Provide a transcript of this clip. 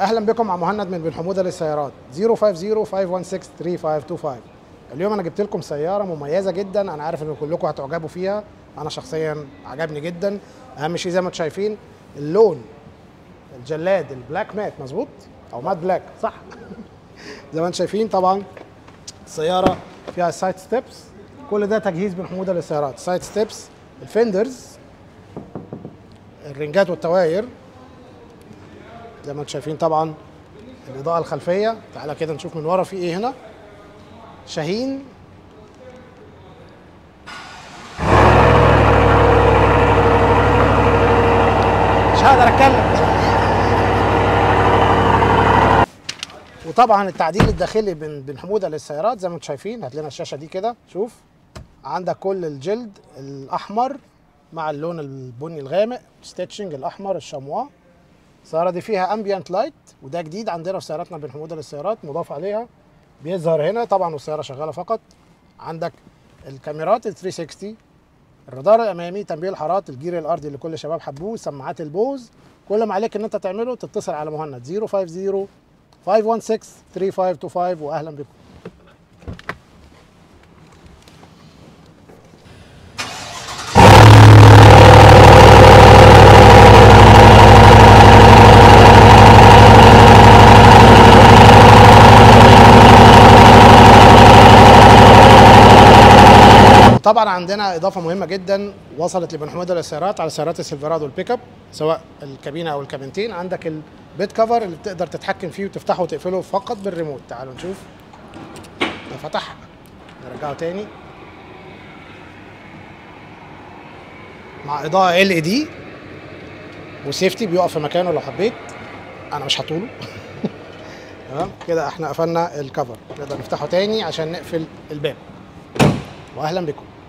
أهلا بكم مع مهند من بن حمودة للسيارات. 050-516-3525 اليوم أنا جبت لكم سيارة مميزة جدا. أنا عارف إن كلكم هتعجبوا فيها. أنا شخصيا عجبني جدا. أهم شيء زي ما أنتم شايفين اللون الجلاد ال black matte. مظبوط؟ أو matte black. صح. زي ما أنتم شايفين طبعا السيارة فيها side steps كل ده تجهيز بن حمودة للسيارات. side steps ال fenders الرنجات والتواير. زي ما أنتم شايفين طبعا الإضاءة الخلفية. تعالى كده نشوف من ورا في إيه هنا. شاهين. مش هقدر أتكلم. وطبعا التعديل الداخلي بن حمودة للسيارات زي ما أنتم شايفين. هات لنا الشاشة دي كده. شوف. عندك كل الجلد الأحمر مع اللون البني الغامق stitching الأحمر الشمواه السياره دي فيها ambient light وده جديد عندنا في سياراتنا بن حمودة للسيارات مضاف عليها. بيظهر هنا طبعا والسيارة شغالة فقط. عندك الكاميرات ال 360 الرادار الأمامي تنبيه الحارات الجير الأرضي اللي كل شباب حبوه سماعات ال Bose. كل ما عليك إن أنت تعمله تتصل على مهند 050 516 3525 واهلا بكم. طبعا عندنا إضافة مهمة جدا وصلت لبن حموده للسيارات على سيارات السيلفرادو ال pick up سواء الكابينة أو الكابينتين عندك ال bed cover اللي بتقدر تتحكم فيه وتفتحه وتقفله فقط بالريموت. تعالوا نشوف. ده فتح. نرجعه تاني. مع إضاءة ال اي دي وسيفتي بيقف في مكانه لو حبيت. أنا مش هطوله. تمام؟ كده إحنا قفلنا الكفر. نقدر نفتحه تاني عشان نقفل الباب. واهلا بكم.